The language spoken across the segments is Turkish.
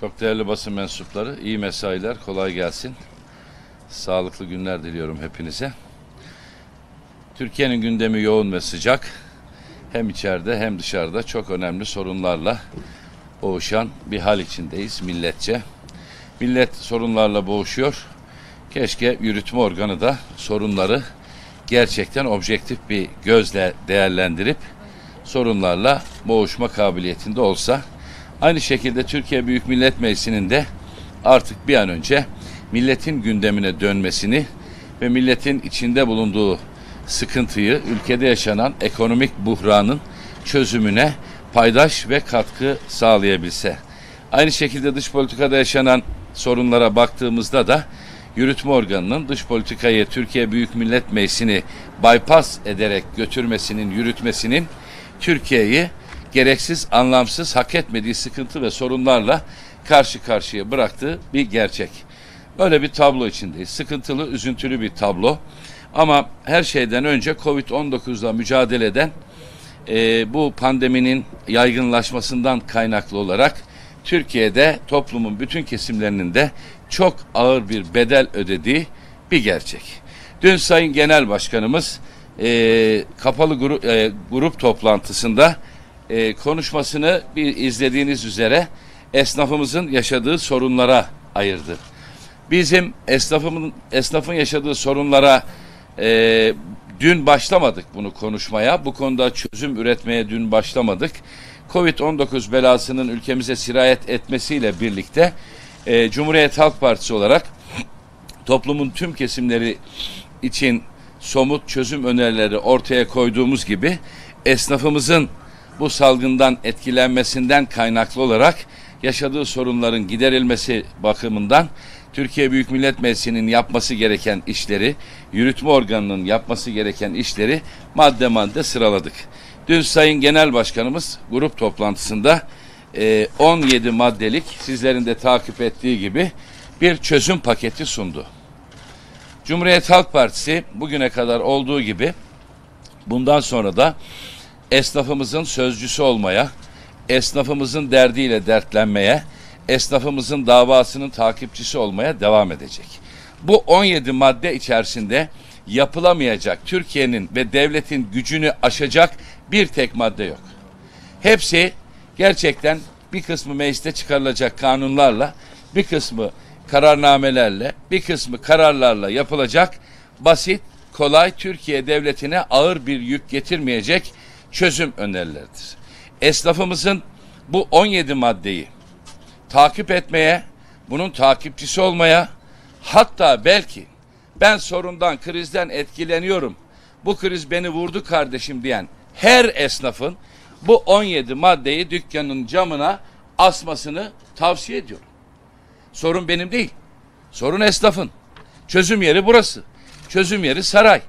Çok değerli basın mensupları, iyi mesailer, kolay gelsin. Sağlıklı günler diliyorum hepinize. Türkiye'nin gündemi yoğun ve sıcak. Hem içeride hem dışarıda çok önemli sorunlarla boğuşan bir hal içindeyiz milletçe. Millet sorunlarla boğuşuyor. Keşke yürütme organı da sorunları gerçekten objektif bir gözle değerlendirip sorunlarla boğuşma kabiliyetinde olsa. Aynı şekilde Türkiye Büyük Millet Meclisi'nin de artık bir an önce milletin gündemine dönmesini ve milletin içinde bulunduğu sıkıntıyı, ülkede yaşanan ekonomik buhranın çözümüne paydaş ve katkı sağlayabilse. Aynı şekilde dış politikada yaşanan sorunlara baktığımızda da yürütme organının dış politikayı Türkiye Büyük Millet Meclisi'ni bypass ederek götürmesinin, yürütmesinin Türkiye'yi gereksiz, anlamsız, hak etmediği sıkıntı ve sorunlarla karşı karşıya bıraktığı bir gerçek. Böyle bir tablo içindeyiz. Sıkıntılı, üzüntülü bir tablo. Ama her şeyden önce Covid-19'la mücadele eden e, bu pandeminin yaygınlaşmasından kaynaklı olarak Türkiye'de toplumun bütün kesimlerinin de çok ağır bir bedel ödediği bir gerçek. Dün Sayın Genel Başkanımız e, kapalı grup, e, grup toplantısında e, konuşmasını bir izlediğiniz üzere esnafımızın yaşadığı sorunlara ayırdı. Bizim esnafımın esnafın yaşadığı sorunlara e, dün başlamadık bunu konuşmaya. Bu konuda çözüm üretmeye dün başlamadık. Covid-19 belasının ülkemize sirayet etmesiyle birlikte e, Cumhuriyet Halk Partisi olarak toplumun tüm kesimleri için somut çözüm önerileri ortaya koyduğumuz gibi esnafımızın bu salgından etkilenmesinden kaynaklı olarak yaşadığı sorunların giderilmesi bakımından Türkiye Büyük Millet Meclisi'nin yapması gereken işleri, yürütme organının yapması gereken işleri madde madde sıraladık. Dün Sayın Genel Başkanımız grup toplantısında 17 maddelik sizlerin de takip ettiği gibi bir çözüm paketi sundu. Cumhuriyet Halk Partisi bugüne kadar olduğu gibi bundan sonra da esnafımızın sözcüsü olmaya, esnafımızın derdiyle dertlenmeye, esnafımızın davasının takipçisi olmaya devam edecek. Bu 17 madde içerisinde yapılamayacak Türkiye'nin ve devletin gücünü aşacak bir tek madde yok. Hepsi gerçekten bir kısmı mecliste çıkarılacak kanunlarla, bir kısmı kararnamelerle, bir kısmı kararlarla yapılacak basit, kolay Türkiye devletine ağır bir yük getirmeyecek çözüm önerileridir. Esnafımızın bu 17 maddeyi takip etmeye, bunun takipçisi olmaya, hatta belki ben sorundan, krizden etkileniyorum, bu kriz beni vurdu kardeşim diyen her esnafın bu 17 maddeyi dükkanın camına asmasını tavsiye ediyorum. Sorun benim değil. Sorun esnafın. Çözüm yeri burası. Çözüm yeri saray.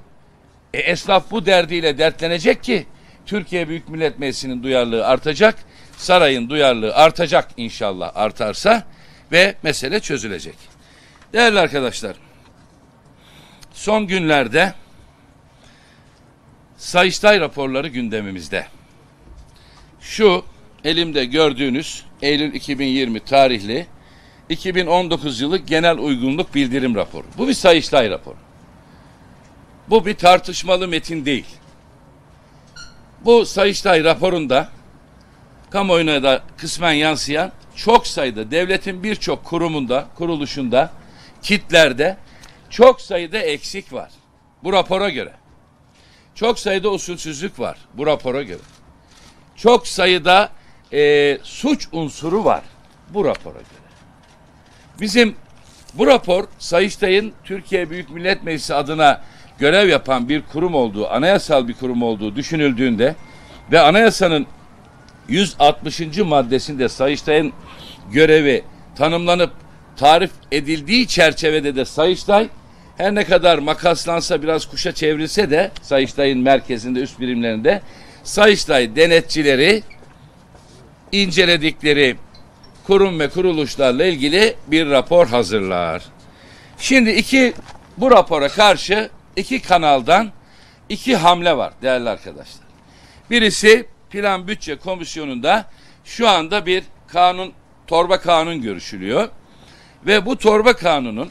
E esnaf bu derdiyle dertlenecek ki Türkiye Büyük Millet Meclisi'nin duyarlılığı artacak. Sarayın duyarlılığı artacak inşallah artarsa ve mesele çözülecek. Değerli arkadaşlar, son günlerde Sayıştay raporları gündemimizde. Şu elimde gördüğünüz Eylül 2020 tarihli 2019 yılı genel uygunluk bildirim raporu. Bu bir Sayıştay raporu. Bu bir tartışmalı metin değil. Bu Sayıştay raporunda kamuoyuna da kısmen yansıyan çok sayıda devletin birçok kurumunda, kuruluşunda, kitlerde çok sayıda eksik var. Bu rapora göre. Çok sayıda usulsüzlük var bu rapora göre. Çok sayıda e, suç unsuru var bu rapora göre. Bizim bu rapor Sayıştay'ın Türkiye Büyük Millet Meclisi adına görev yapan bir kurum olduğu, anayasal bir kurum olduğu düşünüldüğünde ve anayasanın 160. maddesinde Sayıştay'ın görevi tanımlanıp tarif edildiği çerçevede de Sayıştay her ne kadar makaslansa biraz kuşa çevrilse de Sayıştay'ın merkezinde üst birimlerinde Sayıştay denetçileri inceledikleri kurum ve kuruluşlarla ilgili bir rapor hazırlar. Şimdi iki bu rapora karşı iki kanaldan iki hamle var değerli arkadaşlar. Birisi Plan Bütçe Komisyonu'nda şu anda bir kanun, torba kanun görüşülüyor. Ve bu torba kanunun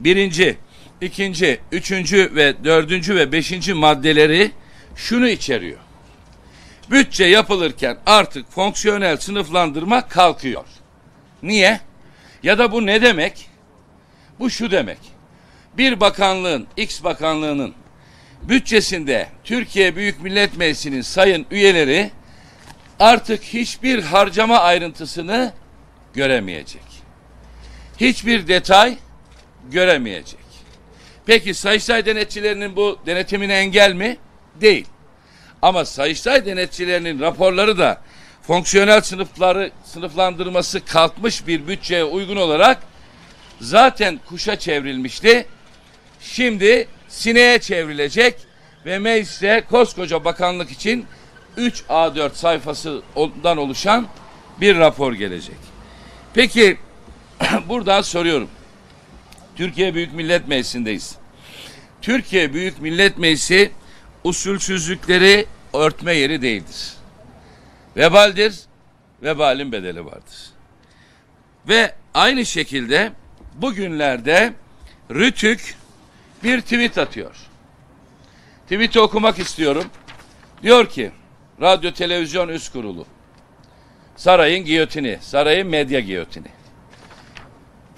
birinci, ikinci, üçüncü ve dördüncü ve beşinci maddeleri şunu içeriyor. Bütçe yapılırken artık fonksiyonel sınıflandırma kalkıyor. Niye? Ya da bu ne demek? Bu şu demek. Bir bakanlığın, X bakanlığının bütçesinde Türkiye Büyük Millet Meclisi'nin sayın üyeleri artık hiçbir harcama ayrıntısını göremeyecek. Hiçbir detay göremeyecek. Peki Sayıştay denetçilerinin bu denetimine engel mi? Değil. Ama Sayıştay denetçilerinin raporları da fonksiyonel sınıfları sınıflandırması kalkmış bir bütçeye uygun olarak zaten kuşa çevrilmişti. Şimdi sineğe çevrilecek ve mecliste koskoca bakanlık için 3 A4 sayfasından oluşan bir rapor gelecek. Peki buradan soruyorum. Türkiye Büyük Millet Meclisi'ndeyiz. Türkiye Büyük Millet Meclisi usulsüzlükleri örtme yeri değildir. Vebaldir, vebalin bedeli vardır. Ve aynı şekilde bugünlerde Rütük bir tweet atıyor. Tweet'i okumak istiyorum. Diyor ki, Radyo Televizyon Üst Kurulu, sarayın giyotini, sarayın medya giyotini.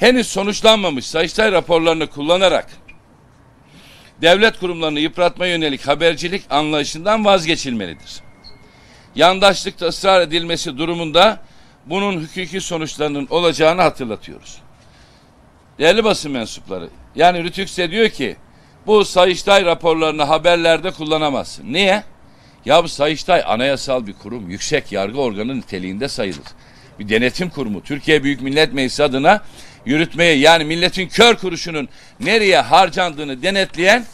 Henüz sonuçlanmamış Sayıştay raporlarını kullanarak devlet kurumlarını yıpratma yönelik habercilik anlayışından vazgeçilmelidir. Yandaşlıkta ısrar edilmesi durumunda bunun hukuki sonuçlarının olacağını hatırlatıyoruz. Değerli basın mensupları, yani Rütükse diyor ki bu Sayıştay raporlarını haberlerde kullanamazsın. Niye? Ya bu Sayıştay anayasal bir kurum, yüksek yargı organı niteliğinde sayılır. Bir denetim kurumu. Türkiye Büyük Millet Meclisi adına yürütmeye yani milletin kör kuruşunun nereye harcandığını denetleyen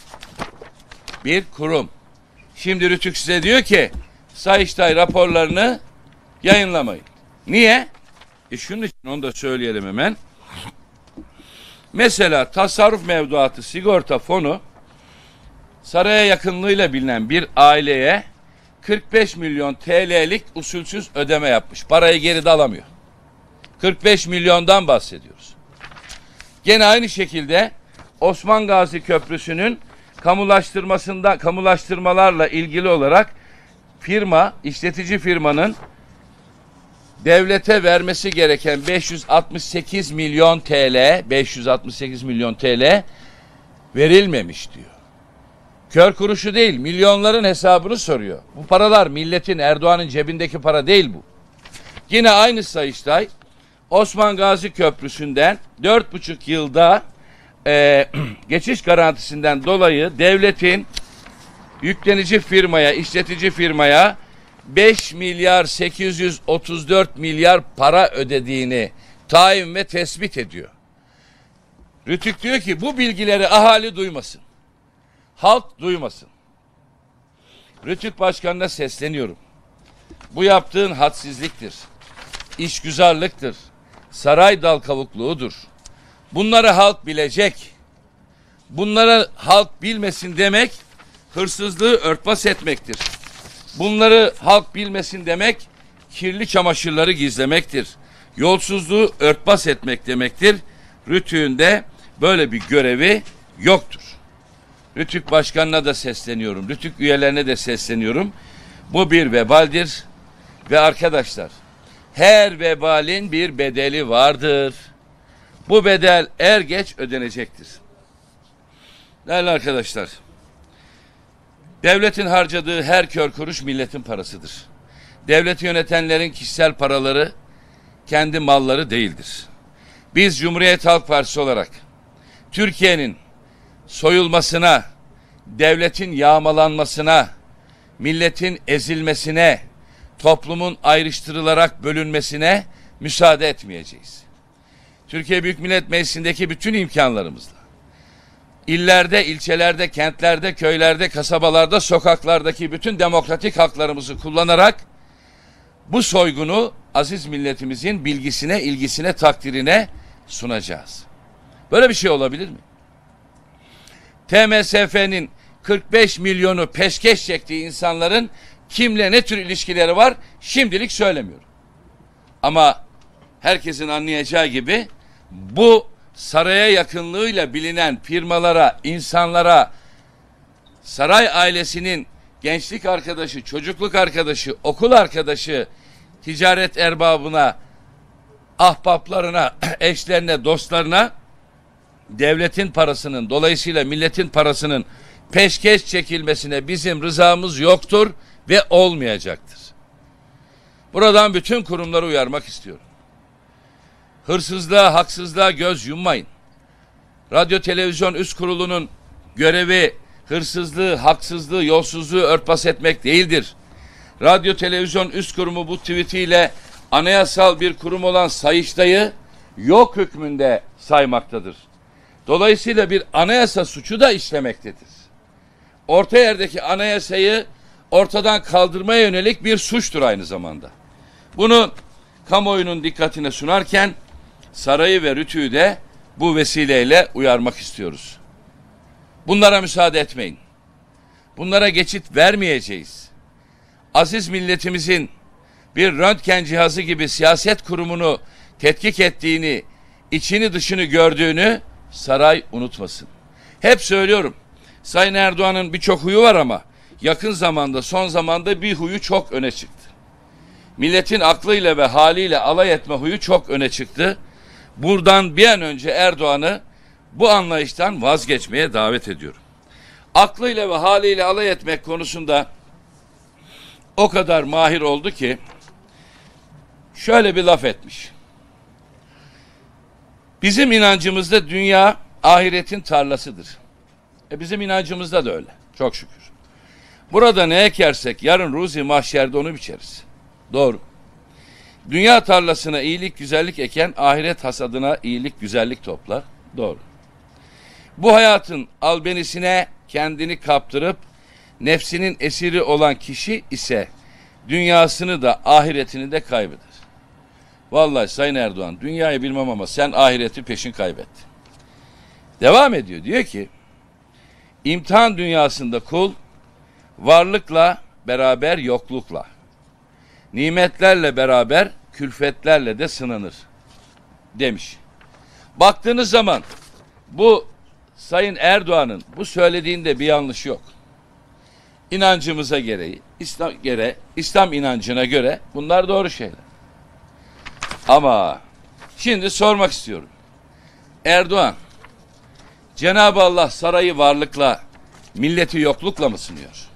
bir kurum. Şimdi Rütük size diyor ki Sayıştay raporlarını yayınlamayın. Niye? E şunun için onu da söyleyelim hemen. Mesela tasarruf mevduatı sigorta fonu saraya yakınlığıyla bilinen bir aileye 45 milyon TL'lik usulsüz ödeme yapmış. Parayı geri de alamıyor. 45 milyondan bahsediyoruz. Gene aynı şekilde Osman Gazi Köprüsü'nün kamulaştırmasında kamulaştırmalarla ilgili olarak firma, işletici firmanın devlete vermesi gereken 568 milyon TL, 568 milyon TL verilmemiş diyor. Kör kuruşu değil, milyonların hesabını soruyor. Bu paralar milletin, Erdoğan'ın cebindeki para değil bu. Yine aynı Sayıştay Osman Gazi Köprüsü'nden dört buçuk yılda e, geçiş garantisinden dolayı devletin yüklenici firmaya, işletici firmaya 5 milyar 834 milyar para ödediğini tayin ve tespit ediyor. Rütük diyor ki bu bilgileri ahali duymasın. Halk duymasın. Rütük Başkanı'na sesleniyorum. Bu yaptığın hadsizliktir. İşgüzarlıktır. Saray dal kavukluğudur. Bunları halk bilecek. Bunları halk bilmesin demek hırsızlığı örtbas etmektir. Bunları halk bilmesin demek kirli çamaşırları gizlemektir. Yolsuzluğu örtbas etmek demektir. Rütük'ün de böyle bir görevi yoktur. Rütük Başkanı'na da sesleniyorum. Rütük üyelerine de sesleniyorum. Bu bir vebaldir. Ve arkadaşlar her vebalin bir bedeli vardır. Bu bedel er geç ödenecektir. Değerli arkadaşlar, devletin harcadığı her kör kuruş milletin parasıdır. Devleti yönetenlerin kişisel paraları kendi malları değildir. Biz Cumhuriyet Halk Partisi olarak Türkiye'nin soyulmasına, devletin yağmalanmasına, milletin ezilmesine, toplumun ayrıştırılarak bölünmesine müsaade etmeyeceğiz. Türkiye Büyük Millet Meclisi'ndeki bütün imkanlarımızla illerde, ilçelerde, kentlerde, köylerde, kasabalarda, sokaklardaki bütün demokratik haklarımızı kullanarak bu soygunu aziz milletimizin bilgisine, ilgisine, takdirine sunacağız. Böyle bir şey olabilir mi? TMSF'nin 45 milyonu peşkeş çektiği insanların kimle ne tür ilişkileri var şimdilik söylemiyorum. Ama herkesin anlayacağı gibi bu saraya yakınlığıyla bilinen firmalara, insanlara, saray ailesinin gençlik arkadaşı, çocukluk arkadaşı, okul arkadaşı, ticaret erbabına, ahbaplarına, eşlerine, dostlarına devletin parasının, dolayısıyla milletin parasının peşkeş çekilmesine bizim rızamız yoktur ve olmayacaktır. Buradan bütün kurumları uyarmak istiyorum. Hırsızlığa, haksızlığa göz yummayın. Radyo Televizyon Üst Kurulu'nun görevi hırsızlığı, haksızlığı, yolsuzluğu örtbas etmek değildir. Radyo Televizyon Üst Kurumu bu tweetiyle anayasal bir kurum olan Sayıştay'ı yok hükmünde saymaktadır. Dolayısıyla bir anayasa suçu da işlemektedir. Orta yerdeki anayasayı ortadan kaldırmaya yönelik bir suçtur aynı zamanda. Bunu kamuoyunun dikkatine sunarken sarayı ve rütüyü de bu vesileyle uyarmak istiyoruz. Bunlara müsaade etmeyin. Bunlara geçit vermeyeceğiz. Aziz milletimizin bir röntgen cihazı gibi siyaset kurumunu tetkik ettiğini, içini dışını gördüğünü saray unutmasın. Hep söylüyorum. Sayın Erdoğan'ın birçok huyu var ama yakın zamanda son zamanda bir huyu çok öne çıktı. Milletin aklıyla ve haliyle alay etme huyu çok öne çıktı. Buradan bir an önce Erdoğan'ı bu anlayıştan vazgeçmeye davet ediyorum. Aklıyla ve haliyle alay etmek konusunda o kadar mahir oldu ki şöyle bir laf etmiş. Bizim inancımızda dünya ahiretin tarlasıdır. E bizim inancımızda da öyle. Çok şükür. Burada ne ekersek yarın ruzi mahşerde onu biçeriz. Doğru. Dünya tarlasına iyilik güzellik eken ahiret hasadına iyilik güzellik toplar. Doğru. Bu hayatın albenisine kendini kaptırıp nefsinin esiri olan kişi ise dünyasını da ahiretini de kaybeder. Vallahi Sayın Erdoğan dünyayı bilmem ama sen ahireti peşin kaybettin. Devam ediyor diyor ki imtihan dünyasında kul varlıkla beraber yoklukla nimetlerle beraber külfetlerle de sınanır demiş. Baktığınız zaman bu Sayın Erdoğan'ın bu söylediğinde bir yanlış yok. İnancımıza gereği, İslam göre, İslam inancına göre bunlar doğru şeyler. Ama şimdi sormak istiyorum. Erdoğan, Cenab-ı Allah sarayı varlıkla, milleti yoklukla mı sınıyor?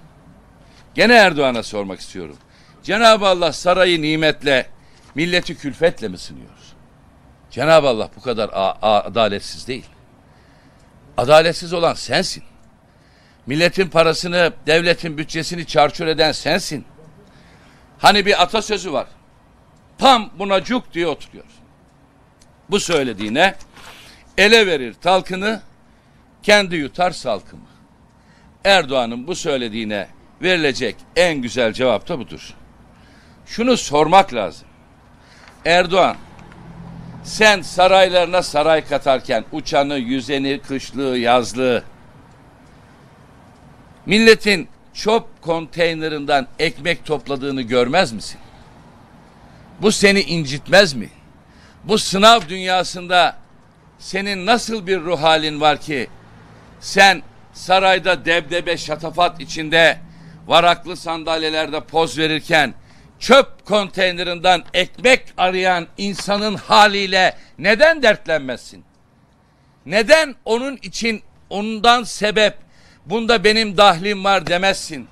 Gene Erdoğan'a sormak istiyorum. Cenab-ı Allah sarayı nimetle, milleti külfetle mi sınıyor? Cenab-ı Allah bu kadar adaletsiz değil. Adaletsiz olan sensin. Milletin parasını, devletin bütçesini çarçur eden sensin. Hani bir atasözü var. Tam buna cuk diye oturuyor. Bu söylediğine ele verir talkını, kendi yutar salkımı. Erdoğan'ın bu söylediğine verilecek en güzel cevap da budur. Şunu sormak lazım. Erdoğan, sen saraylarına saray katarken uçanı, yüzeni, kışlığı, yazlığı, milletin çöp konteynerinden ekmek topladığını görmez misin? Bu seni incitmez mi? Bu sınav dünyasında senin nasıl bir ruh halin var ki sen sarayda debdebe şatafat içinde varaklı sandalyelerde poz verirken çöp konteynerinden ekmek arayan insanın haliyle neden dertlenmezsin? Neden onun için ondan sebep bunda benim dahlim var demezsin?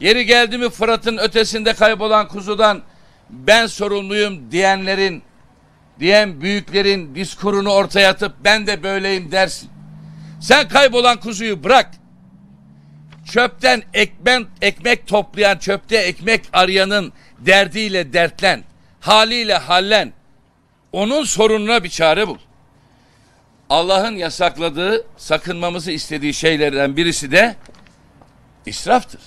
Yeri geldi mi Fırat'ın ötesinde kaybolan kuzudan ben sorumluyum diyenlerin diyen büyüklerin diskurunu ortaya atıp ben de böyleyim dersin. Sen kaybolan kuzuyu bırak. Çöpten ekmek, ekmek toplayan, çöpte ekmek arayanın derdiyle dertlen. Haliyle hallen. Onun sorununa bir çare bul. Allah'ın yasakladığı, sakınmamızı istediği şeylerden birisi de israftır.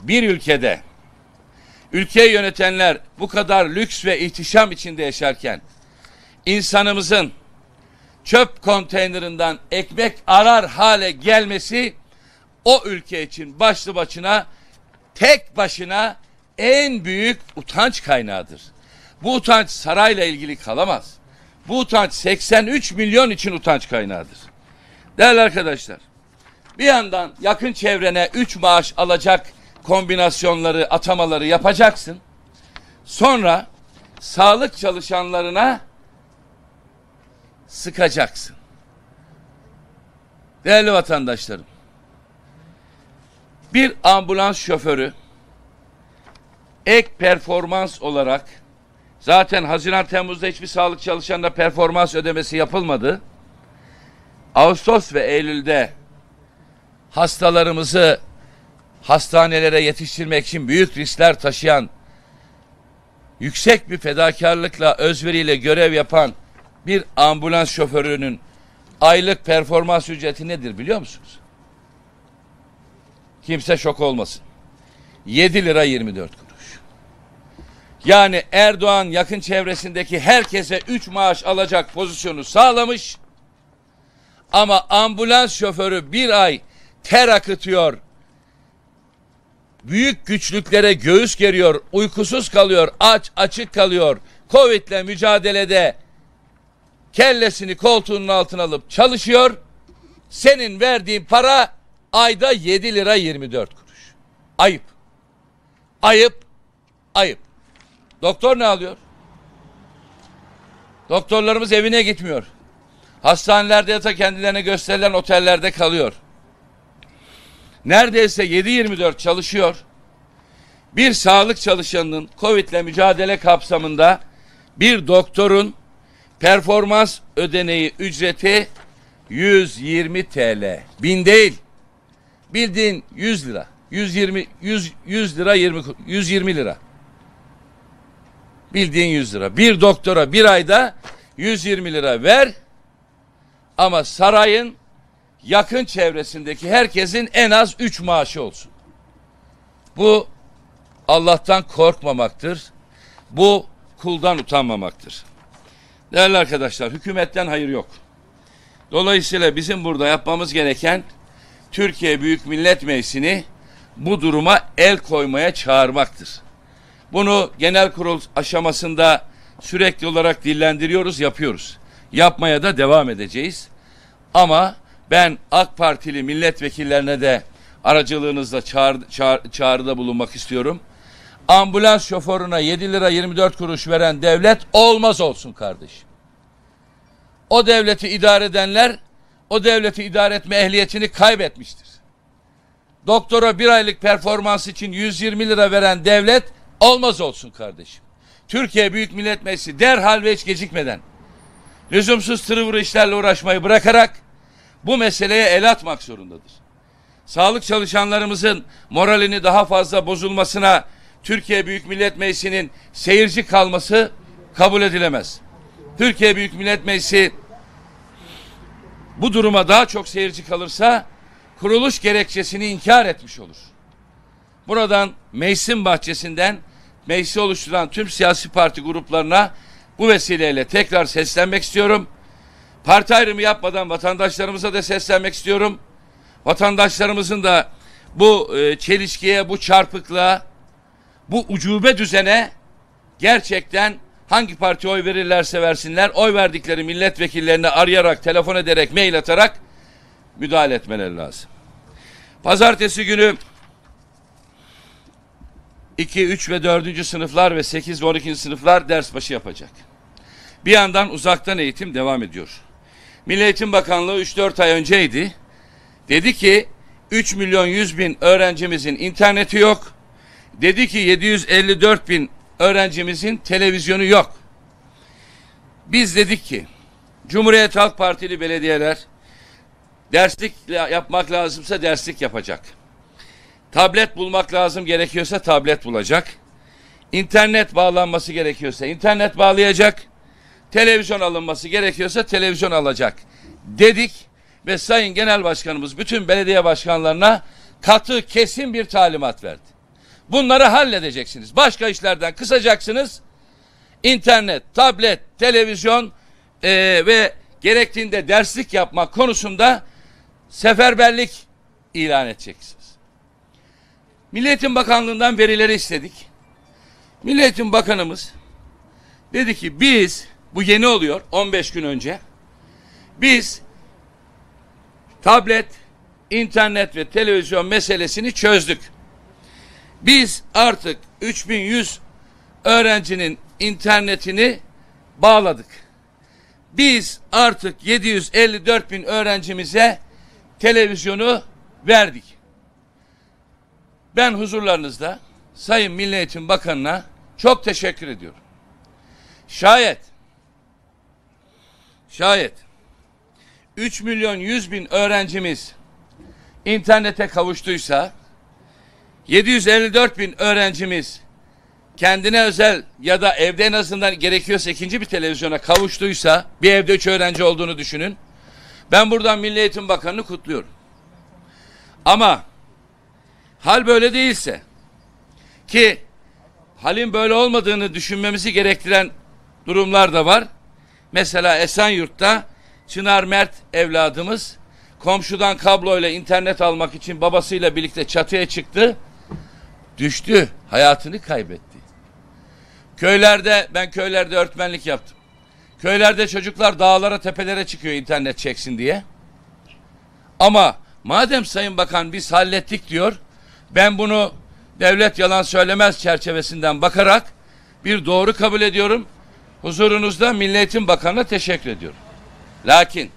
Bir ülkede ülkeyi yönetenler bu kadar lüks ve ihtişam içinde yaşarken insanımızın çöp konteynerinden ekmek arar hale gelmesi o ülke için başlı başına tek başına en büyük utanç kaynağıdır. Bu utanç sarayla ilgili kalamaz. Bu utanç 83 milyon için utanç kaynağıdır. Değerli arkadaşlar, bir yandan yakın çevrene 3 maaş alacak kombinasyonları, atamaları yapacaksın. Sonra sağlık çalışanlarına sıkacaksın. Değerli vatandaşlarım, bir ambulans şoförü ek performans olarak zaten Haziran Temmuz'da hiçbir sağlık çalışanına performans ödemesi yapılmadı. Ağustos ve Eylül'de hastalarımızı hastanelere yetiştirmek için büyük riskler taşıyan yüksek bir fedakarlıkla özveriyle görev yapan bir ambulans şoförünün aylık performans ücreti nedir biliyor musunuz? Kimse şok olmasın. 7 lira 24 kuruş. Yani Erdoğan yakın çevresindeki herkese 3 maaş alacak pozisyonu sağlamış. Ama ambulans şoförü bir ay ter akıtıyor. Büyük güçlüklere göğüs geriyor, uykusuz kalıyor, aç açık kalıyor. Covid'le mücadelede kellesini koltuğunun altına alıp çalışıyor. Senin verdiğin para ayda 7 lira 24 kuruş. Ayıp. Ayıp. Ayıp. Doktor ne alıyor? Doktorlarımız evine gitmiyor. Hastanelerde ya da kendilerine gösterilen otellerde kalıyor. Neredeyse 7-24 çalışıyor. Bir sağlık çalışanının Covid ile mücadele kapsamında bir doktorun performans ödeneği ücreti 120 TL. Bin değil. Bildiğin 100 lira. 120 100 100 lira 20 120 lira. Bildiğin 100 lira. Bir doktora bir ayda 120 lira ver. Ama sarayın yakın çevresindeki herkesin en az 3 maaşı olsun. Bu Allah'tan korkmamaktır. Bu kuldan utanmamaktır. Değerli arkadaşlar, hükümetten hayır yok. Dolayısıyla bizim burada yapmamız gereken Türkiye Büyük Millet Meclisi'ni bu duruma el koymaya çağırmaktır. Bunu genel kurul aşamasında sürekli olarak dillendiriyoruz, yapıyoruz. Yapmaya da devam edeceğiz. Ama ben AK Partili milletvekillerine de aracılığınızla çağrı, çağrı, çağrıda bulunmak istiyorum. Ambulans şoförüne 7 lira 24 kuruş veren devlet olmaz olsun kardeşim. O devleti idare edenler o devleti idare etme ehliyetini kaybetmiştir. Doktora bir aylık performans için 120 lira veren devlet olmaz olsun kardeşim. Türkiye Büyük Millet Meclisi derhal ve hiç gecikmeden lüzumsuz tırıvırı işlerle uğraşmayı bırakarak bu meseleye el atmak zorundadır. Sağlık çalışanlarımızın moralini daha fazla bozulmasına Türkiye Büyük Millet Meclisi'nin seyirci kalması kabul edilemez. Türkiye Büyük Millet Meclisi bu duruma daha çok seyirci kalırsa kuruluş gerekçesini inkar etmiş olur. Buradan meclisin bahçesinden meclisi oluşturan tüm siyasi parti gruplarına bu vesileyle tekrar seslenmek istiyorum. Parti ayrımı yapmadan vatandaşlarımıza da seslenmek istiyorum. Vatandaşlarımızın da bu e, çelişkiye, bu çarpıklığa, bu ucube düzene gerçekten hangi parti oy verirlerse versinler oy verdikleri milletvekillerini arayarak, telefon ederek, mail atarak müdahale etmeleri lazım. Pazartesi günü 2, 3 ve 4. sınıflar ve 8 ve 12. sınıflar ders başı yapacak. Bir yandan uzaktan eğitim devam ediyor. Milli Eğitim Bakanlığı 3-4 ay önceydi. Dedi ki 3 milyon 100 bin öğrencimizin interneti yok. Dedi ki 754 bin öğrencimizin televizyonu yok. Biz dedik ki Cumhuriyet Halk Partili belediyeler derslik yapmak lazımsa derslik yapacak. Tablet bulmak lazım gerekiyorsa tablet bulacak. İnternet bağlanması gerekiyorsa internet bağlayacak. Televizyon alınması gerekiyorsa televizyon alacak dedik ve Sayın Genel Başkanımız bütün belediye başkanlarına katı kesin bir talimat verdi. Bunları halledeceksiniz. Başka işlerden kısacaksınız. İnternet, tablet, televizyon e, ve gerektiğinde derslik yapmak konusunda seferberlik ilan edeceksiniz. Milli Eğitim Bakanlığı'ndan verileri istedik. Milli Eğitim Bakanımız dedi ki biz bu yeni oluyor 15 gün önce. Biz tablet, internet ve televizyon meselesini çözdük. Biz artık 3100 öğrencinin internetini bağladık. Biz artık 754 bin öğrencimize televizyonu verdik. Ben huzurlarınızda Sayın Milli Eğitim Bakanı'na çok teşekkür ediyorum. Şayet şayet 3 milyon 100 bin öğrencimiz internete kavuştuysa 754 bin öğrencimiz kendine özel ya da evde en azından gerekiyorsa ikinci bir televizyona kavuştuysa bir evde üç öğrenci olduğunu düşünün. Ben buradan Milli Eğitim Bakanı'nı kutluyorum. Ama hal böyle değilse ki halin böyle olmadığını düşünmemizi gerektiren durumlar da var. Mesela Esenyurt'ta Çınar Mert evladımız komşudan kabloyla internet almak için babasıyla birlikte çatıya çıktı. Düştü. Hayatını kaybetti. Köylerde ben köylerde öğretmenlik yaptım. Köylerde çocuklar dağlara tepelere çıkıyor internet çeksin diye. Ama madem Sayın Bakan biz hallettik diyor. Ben bunu devlet yalan söylemez çerçevesinden bakarak bir doğru kabul ediyorum. Huzurunuzda Milli Eğitim Bakanı'na teşekkür ediyorum. Lakin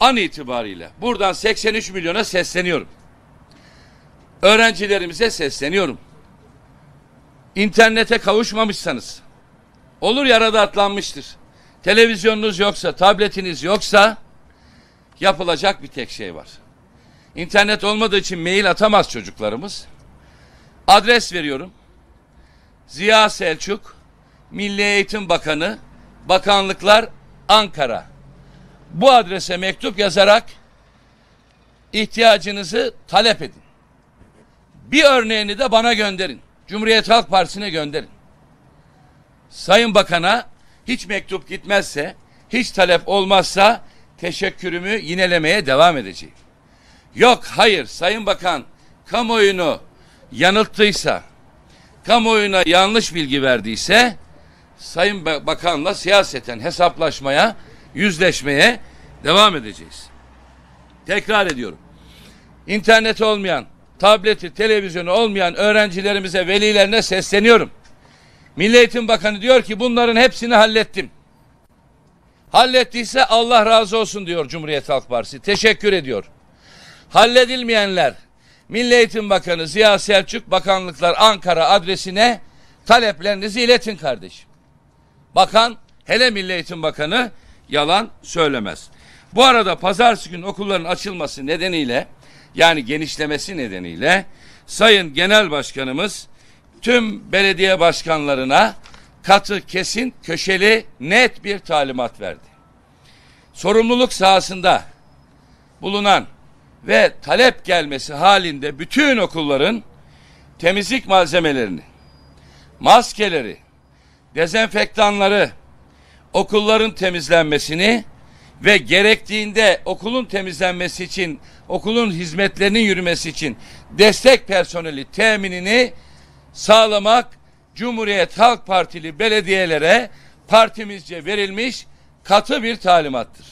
an itibariyle buradan 83 milyona sesleniyorum. Öğrencilerimize sesleniyorum. İnternete kavuşmamışsanız olur yarada atlanmıştır. Televizyonunuz yoksa, tabletiniz yoksa yapılacak bir tek şey var. İnternet olmadığı için mail atamaz çocuklarımız. Adres veriyorum. Ziya Selçuk, Milli Eğitim Bakanı, Bakanlıklar Ankara. Bu adrese mektup yazarak ihtiyacınızı talep edin. Bir örneğini de bana gönderin. Cumhuriyet Halk Partisi'ne gönderin. Sayın Bakan'a hiç mektup gitmezse, hiç talep olmazsa teşekkürümü yinelemeye devam edeceğim. Yok hayır Sayın Bakan kamuoyunu yanılttıysa, kamuoyuna yanlış bilgi verdiyse Sayın Bakan'la siyaseten hesaplaşmaya, yüzleşmeye devam edeceğiz. Tekrar ediyorum. İnternet olmayan, tableti, televizyonu olmayan öğrencilerimize, velilerine sesleniyorum. Milli Eğitim Bakanı diyor ki bunların hepsini hallettim. Hallettiyse Allah razı olsun diyor Cumhuriyet Halk Partisi. Teşekkür ediyor. Halledilmeyenler Milli Eğitim Bakanı Ziya Selçuk Bakanlıklar Ankara adresine taleplerinizi iletin kardeşim. Bakan hele Milli Eğitim Bakanı yalan söylemez. Bu arada pazartesi gün okulların açılması nedeniyle yani genişlemesi nedeniyle Sayın Genel Başkanımız tüm belediye başkanlarına katı, kesin, köşeli, net bir talimat verdi. Sorumluluk sahasında bulunan ve talep gelmesi halinde bütün okulların temizlik malzemelerini, maskeleri, dezenfektanları, okulların temizlenmesini ve gerektiğinde okulun temizlenmesi için, okulun hizmetlerinin yürümesi için destek personeli teminini sağlamak Cumhuriyet Halk Partili belediyelere partimizce verilmiş katı bir talimattır.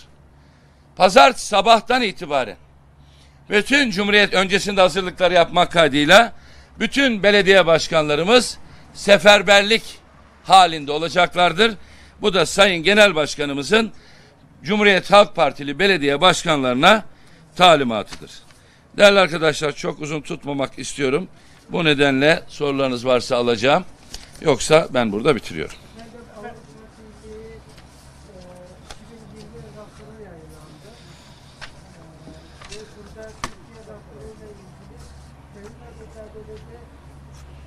Pazartesi sabahtan itibaren bütün Cumhuriyet öncesinde hazırlıkları yapmak kaydıyla bütün belediye başkanlarımız seferberlik halinde olacaklardır. Bu da Sayın Genel Başkanımızın Cumhuriyet Halk Partili belediye başkanlarına talimatıdır. Değerli arkadaşlar çok uzun tutmamak istiyorum. Bu nedenle sorularınız varsa alacağım. Yoksa ben burada bitiriyorum.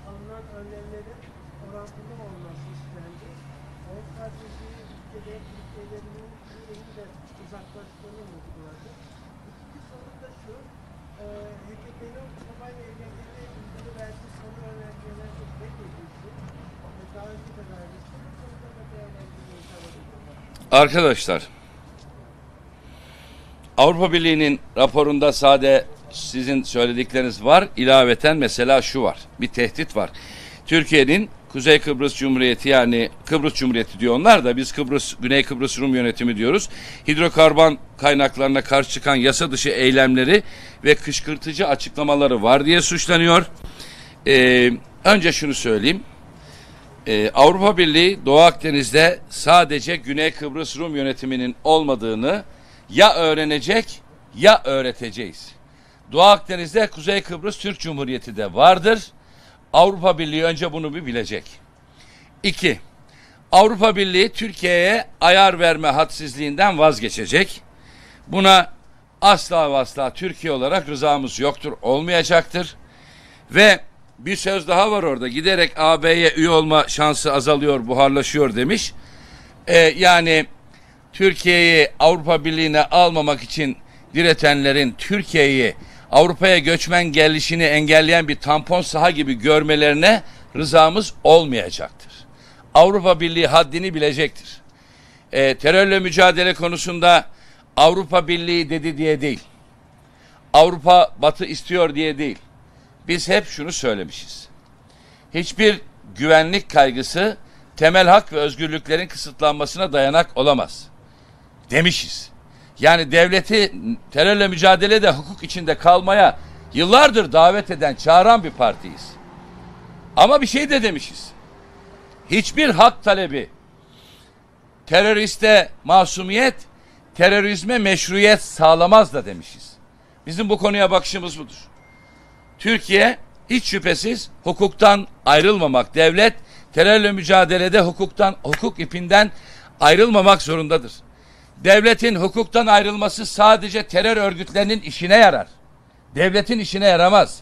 alınan önlemlerin orantılı olması istendi. Avrupa Partisi ülkede ülkelerinin birini de uzaklaştığını vurguladı. İkinci soru da şu, e, HDP'nin Kobani eylemlerine ilgili verdiği sonu önergelerde ne dediydi? E, daha önce de vermişti. Bu konuda da değerlendirmeyi talep ediyorum. Arkadaşlar, Avrupa Birliği'nin raporunda sade sizin söyledikleriniz var. İlaveten mesela şu var. Bir tehdit var. Türkiye'nin Kuzey Kıbrıs Cumhuriyeti yani Kıbrıs Cumhuriyeti diyor onlar da biz Kıbrıs Güney Kıbrıs Rum yönetimi diyoruz. Hidrokarbon kaynaklarına karşı çıkan yasa dışı eylemleri ve kışkırtıcı açıklamaları var diye suçlanıyor. Ee, önce şunu söyleyeyim. Ee, Avrupa Birliği Doğu Akdeniz'de sadece Güney Kıbrıs Rum yönetiminin olmadığını ya öğrenecek ya öğreteceğiz. Doğu Akdeniz'de Kuzey Kıbrıs Türk Cumhuriyeti de vardır. Avrupa Birliği önce bunu bir bilecek. İki, Avrupa Birliği Türkiye'ye ayar verme hadsizliğinden vazgeçecek. Buna asla ve asla Türkiye olarak rızamız yoktur, olmayacaktır. Ve bir söz daha var orada. Giderek AB'ye üye olma şansı azalıyor, buharlaşıyor demiş. Ee, yani Türkiye'yi Avrupa Birliği'ne almamak için diretenlerin Türkiye'yi Avrupa'ya göçmen gelişini engelleyen bir tampon saha gibi görmelerine rızamız olmayacaktır. Avrupa Birliği haddini bilecektir. Ee, terörle mücadele konusunda Avrupa Birliği dedi diye değil. Avrupa Batı istiyor diye değil. Biz hep şunu söylemişiz. Hiçbir güvenlik kaygısı temel hak ve özgürlüklerin kısıtlanmasına dayanak olamaz. Demişiz. Yani devleti terörle mücadelede hukuk içinde kalmaya yıllardır davet eden, çağıran bir partiyiz. Ama bir şey de demişiz. Hiçbir hak talebi teröriste masumiyet, terörizme meşruiyet sağlamaz da demişiz. Bizim bu konuya bakışımız budur. Türkiye hiç şüphesiz hukuktan ayrılmamak, devlet terörle mücadelede hukuktan, hukuk ipinden ayrılmamak zorundadır. Devletin hukuktan ayrılması sadece terör örgütlerinin işine yarar. Devletin işine yaramaz.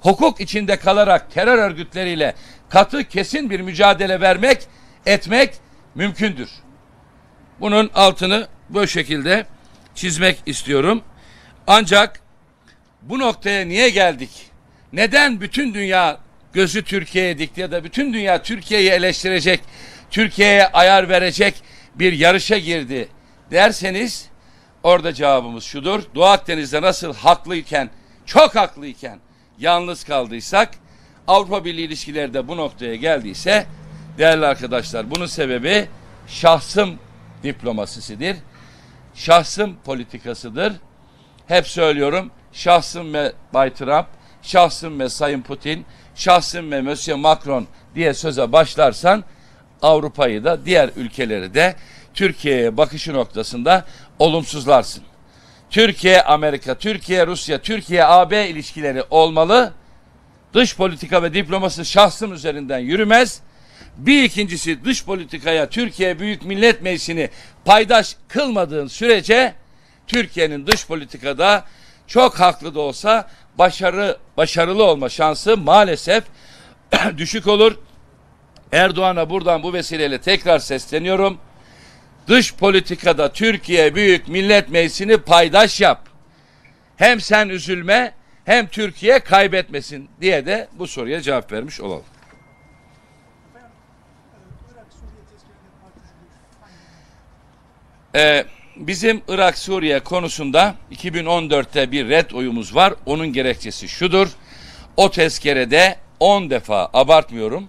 Hukuk içinde kalarak terör örgütleriyle katı kesin bir mücadele vermek, etmek mümkündür. Bunun altını bu şekilde çizmek istiyorum. Ancak bu noktaya niye geldik? Neden bütün dünya gözü Türkiye'ye dikti ya da bütün dünya Türkiye'yi eleştirecek, Türkiye'ye ayar verecek bir yarışa girdi derseniz orada cevabımız şudur. Doğu Akdeniz'de nasıl haklıyken, çok haklıyken yalnız kaldıysak Avrupa Birliği ilişkileri de bu noktaya geldiyse değerli arkadaşlar bunun sebebi şahsım diplomasisidir. Şahsım politikasıdır. Hep söylüyorum şahsım ve Bay Trump, şahsım ve Sayın Putin, şahsım ve Monsieur Macron diye söze başlarsan Avrupa'yı da diğer ülkeleri de Türkiye'ye bakışı noktasında olumsuzlarsın. Türkiye Amerika, Türkiye Rusya, Türkiye AB ilişkileri olmalı. Dış politika ve diplomasi şahsım üzerinden yürümez. Bir ikincisi dış politikaya Türkiye Büyük Millet Meclisi'ni paydaş kılmadığın sürece Türkiye'nin dış politikada çok haklı da olsa başarı başarılı olma şansı maalesef düşük olur. Erdoğan'a buradan bu vesileyle tekrar sesleniyorum. Dış politikada Türkiye Büyük Millet Meclisi'ni paydaş yap. Hem sen üzülme hem Türkiye kaybetmesin diye de bu soruya cevap vermiş olalım. Ee, bizim Irak Suriye konusunda 2014'te bir red oyumuz var. Onun gerekçesi şudur. O tezkerede 10 defa abartmıyorum.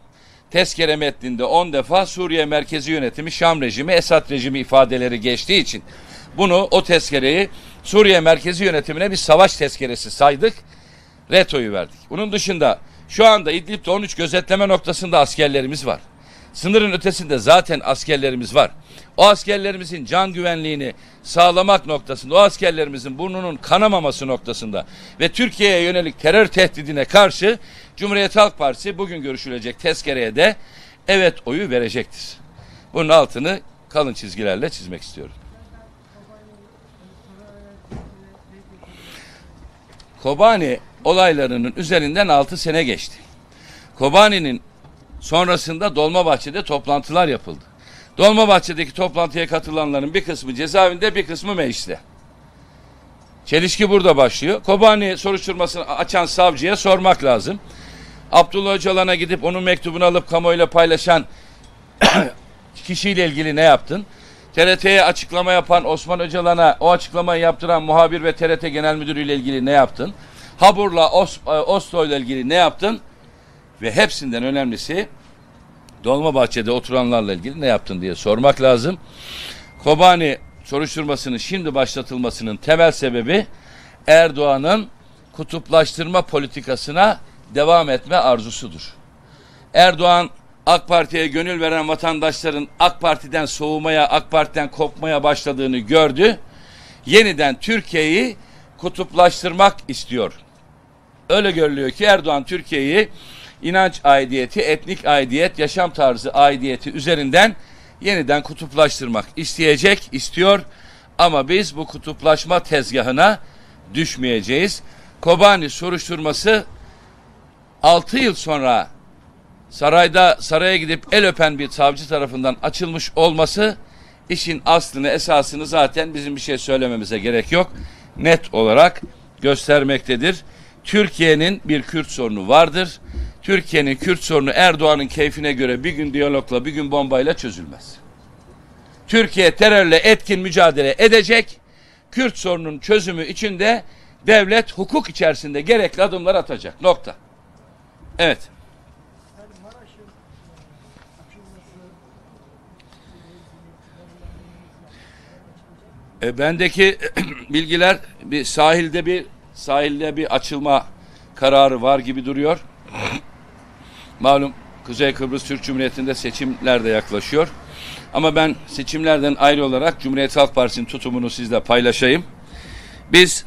Tezkere metninde 10 defa Suriye merkezi yönetimi, Şam rejimi, Esad rejimi ifadeleri geçtiği için bunu o tezkereyi Suriye merkezi yönetimine bir savaş tezkeresi saydık. Reto'yu verdik. Bunun dışında şu anda İdlib'de 13 gözetleme noktasında askerlerimiz var. Sınırın ötesinde zaten askerlerimiz var. O askerlerimizin can güvenliğini sağlamak noktasında, o askerlerimizin burnunun kanamaması noktasında ve Türkiye'ye yönelik terör tehdidine karşı Cumhuriyet Halk Partisi bugün görüşülecek tezkereye de evet oyu verecektir. Bunun altını kalın çizgilerle çizmek istiyorum. Kobani olaylarının üzerinden 6 sene geçti. Kobani'nin sonrasında Dolmabahçe'de toplantılar yapıldı. Dolmabahçe'deki toplantıya katılanların bir kısmı cezaevinde bir kısmı mecliste. Çelişki burada başlıyor. Kobani soruşturmasını açan savcıya sormak lazım. Abdullah Öcalan'a gidip onun mektubunu alıp kamuoyuyla paylaşan kişiyle ilgili ne yaptın? TRT'ye açıklama yapan Osman Öcalan'a o açıklamayı yaptıran muhabir ve TRT Genel Müdürü ile ilgili ne yaptın? Habur'la Os, e, Oslo ile ilgili ne yaptın? Ve hepsinden önemlisi Dolmabahçe'de oturanlarla ilgili ne yaptın diye sormak lazım. Kobani soruşturmasının şimdi başlatılmasının temel sebebi Erdoğan'ın kutuplaştırma politikasına devam etme arzusudur. Erdoğan AK Parti'ye gönül veren vatandaşların AK Parti'den soğumaya, AK Parti'den kopmaya başladığını gördü. Yeniden Türkiye'yi kutuplaştırmak istiyor. Öyle görülüyor ki Erdoğan Türkiye'yi inanç aidiyeti, etnik aidiyet, yaşam tarzı aidiyeti üzerinden yeniden kutuplaştırmak isteyecek, istiyor. Ama biz bu kutuplaşma tezgahına düşmeyeceğiz. Kobani soruşturması 6 yıl sonra sarayda saraya gidip el öpen bir savcı tarafından açılmış olması işin aslını esasını zaten bizim bir şey söylememize gerek yok. Net olarak göstermektedir. Türkiye'nin bir Kürt sorunu vardır. Türkiye'nin Kürt sorunu Erdoğan'ın keyfine göre bir gün diyalogla bir gün bombayla çözülmez. Türkiye terörle etkin mücadele edecek. Kürt sorunun çözümü için de devlet hukuk içerisinde gerekli adımlar atacak. Nokta. Evet. E, bendeki bilgiler bir sahilde bir sahilde bir açılma kararı var gibi duruyor. Malum Kuzey Kıbrıs Türk Cumhuriyeti'nde seçimler de yaklaşıyor. Ama ben seçimlerden ayrı olarak Cumhuriyet Halk Partisi'nin tutumunu sizle paylaşayım. Biz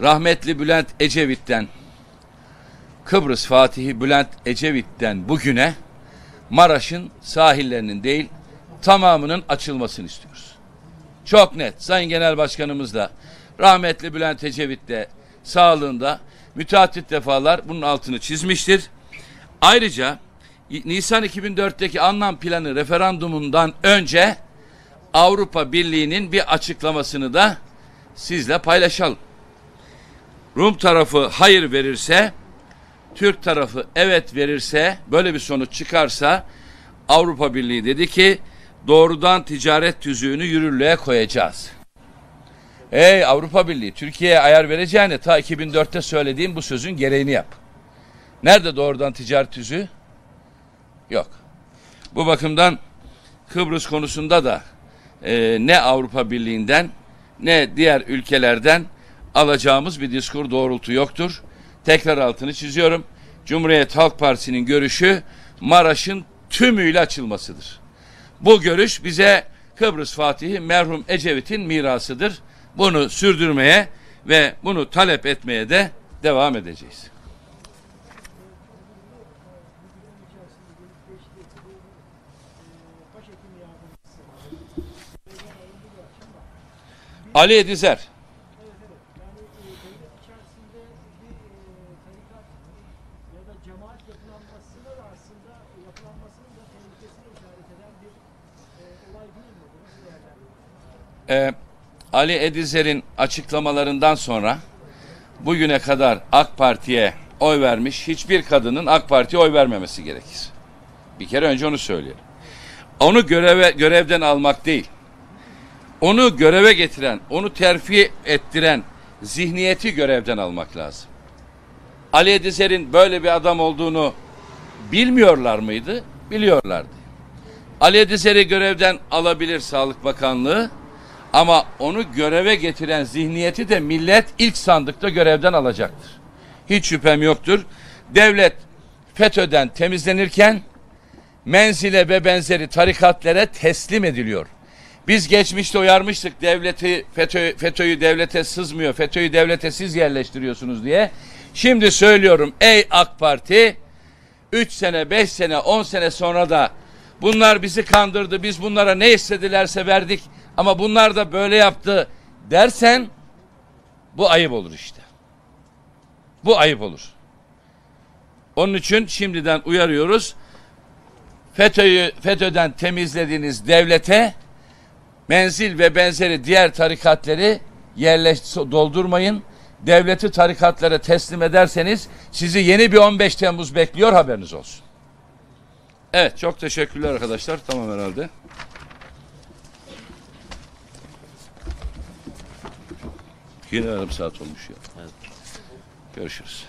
rahmetli Bülent Ecevit'ten Kıbrıs Fatihi Bülent Ecevit'ten bugüne Maraş'ın sahillerinin değil tamamının açılmasını istiyoruz. Çok net. Sayın Genel Başkanımız da rahmetli Bülent Ecevit de sağlığında müteahhit defalar bunun altını çizmiştir. Ayrıca Nisan 2004'teki anlam planı referandumundan önce Avrupa Birliği'nin bir açıklamasını da sizle paylaşalım. Rum tarafı hayır verirse, Türk tarafı evet verirse, böyle bir sonuç çıkarsa Avrupa Birliği dedi ki doğrudan ticaret tüzüğünü yürürlüğe koyacağız. Ey Avrupa Birliği Türkiye'ye ayar vereceğine ta 2004'te söylediğim bu sözün gereğini yap. Nerede doğrudan ticaret tüzüğü? Yok. Bu bakımdan Kıbrıs konusunda da e, ne Avrupa Birliği'nden ne diğer ülkelerden alacağımız bir diskur doğrultu yoktur. Tekrar altını çiziyorum. Cumhuriyet Halk Partisi'nin görüşü Maraş'ın tümüyle açılmasıdır. Bu görüş bize Kıbrıs Fatihi merhum Ecevit'in mirasıdır. Bunu sürdürmeye ve bunu talep etmeye de devam edeceğiz. başhekim yardımcısı. Ali Edizer. Evet evet. Yani e, devlet içerisinde bir e, tarikat ya da cemaat yapılanmasına da aslında yapılanmasının da tehlikesine işaret eden bir e, olay değil mi? bu? Nasıl değerlendiriyorsunuz? Ee, Ali Edizer'in açıklamalarından sonra bugüne kadar AK Parti'ye oy vermiş hiçbir kadının AK Parti'ye oy vermemesi gerekir. Bir kere önce onu söyleyelim. Onu göreve görevden almak değil. Onu göreve getiren, onu terfi ettiren zihniyeti görevden almak lazım. Ali Edizer'in böyle bir adam olduğunu bilmiyorlar mıydı? Biliyorlardı. Ali Edizer'i görevden alabilir Sağlık Bakanlığı ama onu göreve getiren zihniyeti de millet ilk sandıkta görevden alacaktır. Hiç şüphem yoktur. Devlet FETÖ'den temizlenirken menzile ve benzeri tarikatlere teslim ediliyor. Biz geçmişte uyarmıştık devleti FETÖ, FETÖ'yü devlete sızmıyor, FETÖ'yü devlete siz yerleştiriyorsunuz diye. Şimdi söylüyorum ey AK Parti 3 sene, 5 sene, 10 sene sonra da bunlar bizi kandırdı, biz bunlara ne istedilerse verdik ama bunlar da böyle yaptı dersen bu ayıp olur işte. Bu ayıp olur. Onun için şimdiden uyarıyoruz. FETÖ'yü FETÖ'den temizlediğiniz devlete menzil ve benzeri diğer tarikatleri yerleş doldurmayın. Devleti tarikatlara teslim ederseniz sizi yeni bir 15 Temmuz bekliyor haberiniz olsun. Evet çok teşekkürler arkadaşlar. Tamam herhalde. Yine yarım saat olmuş ya. Görüşürüz.